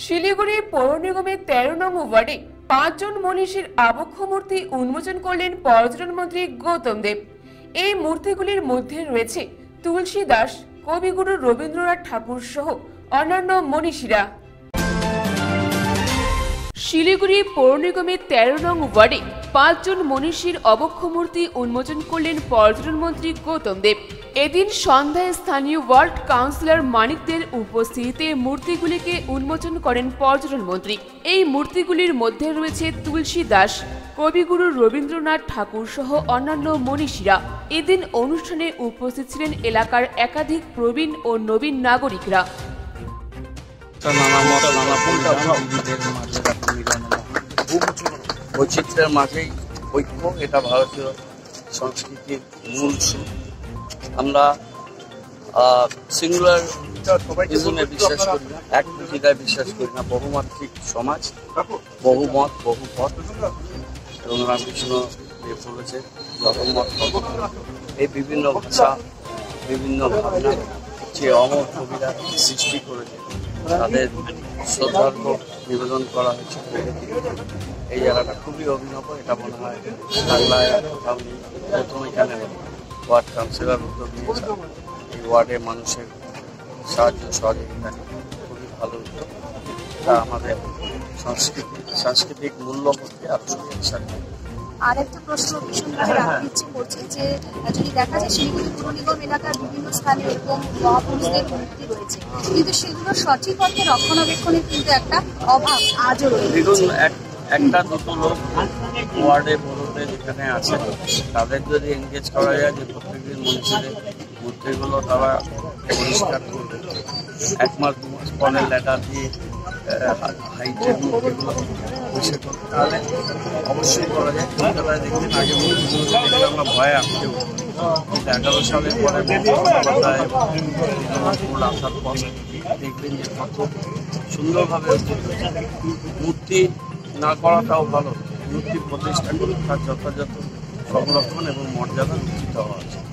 শিলিগুড়ি পৌর নিগমের তেরো নং ওয়ার্ডে পাঁচজন মনীষীর আবক্ষ মূর্তি উন্মোচন করলেন পর্যটন মন্ত্রী গৌতম দেব। এই মূর্তিগুলির মধ্যে রয়েছে তুলসী দাস, কবিগুরু রবীন্দ্রনাথ ঠাকুর সহ অন্যান্য মনীষীরা। শিলিগুড়ি পৌর নিগমের তেরো নং ওয়ার্ডে পাঁচজন মনীষীর অবক্ষ মূর্তি উন্মোচন করলেন পর্যটন মন্ত্রী গৌতম দেব। এদিন সন্ধ্যায় স্থানীয় ওয়ার্ড কাউন্সিলর মানিকদের উপস্থিতিতে মূর্তিগুলিকে উন্মোচন করেন পর্যটন মন্ত্রী। এই মূর্তিগুলির মধ্যে রয়েছে তুলসী দাস, কবিগুরু রবীন্দ্রনাথ ঠাকুর সহ অন্যান্য মনীষীরা। এদিন অনুষ্ঠানে উপস্থিত ছিলেন এলাকার একাধিক প্রবীণ ও নবীন নাগরিকরা। বৈচিত্র্যের মাঝেই ঐক্য এটা ভারতীয় সংস্কৃতির মূল সুর আমরা সিঙ্গুলার ইজমে বিশ্বাস করি না এক ভূমিকায় বিশ্বাস করি না বহুমাত্রিক সমাজ বহু মত বহু পথ। এবং রামকৃষ্ণ দেব বলেছে জগন্মত এই বিভিন্ন ভাষা বিভিন্ন ভাবনা যে অমর কবিরা সৃষ্টি করেছে। তাদের শ্রদ্ধার্ঘ নিবেদন করা হয়েছে এই জায়গাটা খুবই অভিনব, এটা মনে হয় বাংলায়। প্রথম এখানে ওয়ার্ড কাউন্সিলর উদ্যোগ নিয়েছে এই ওয়ার্ডে মানুষের সাহায্য সহযোগিতা খুবই ভালো উদ্যোগ এটা আমাদের সংস্কৃতি সাংস্কৃতিক মূল্যবোধকে আরও শক্তিশালী আর একটা প্রশ্ন ভীষণভাবে রাখতে ইচ্ছে করছে যে, যদি দেখা যায় শিলিগুড়ি পৌর নিগম এলাকার বিভিন্ন স্থানে এরকম মহাপুরুষদের মূর্তি রয়েছে। কিন্তু সেগুলো সঠিক অর্থে রক্ষণাবেক্ষণের কিন্তু একটা অভাব আজও রয়েছে এক একটা দুটো লোক ওয়ার্ডে বড়তে যেখানে আছে, তাদের যদি এনগেজ করা যায় যে প্রত্যেকদিন মনীষীদের মূর্তিগুলো তারা পরিষ্কার করবে। এক মাস, দু মাস পরে লেটার দিয়ে হাইটের পরিষ্কার করবে তাহলে অবশ্যই করা যায়। ছোটবেলায় দেখবেন আগে আমরা ভয়ে আসতে কিন্তু এগারো সালের পরে আসার পর দেখবেন যে কত সুন্দরভাবে মূর্তি না করাটাও ভালো। মূর্তি প্রতিষ্ঠা করে তার যথাযথ সংরক্ষণ এবং মর্যাদা নিশ্চিত হওয়া উচিত।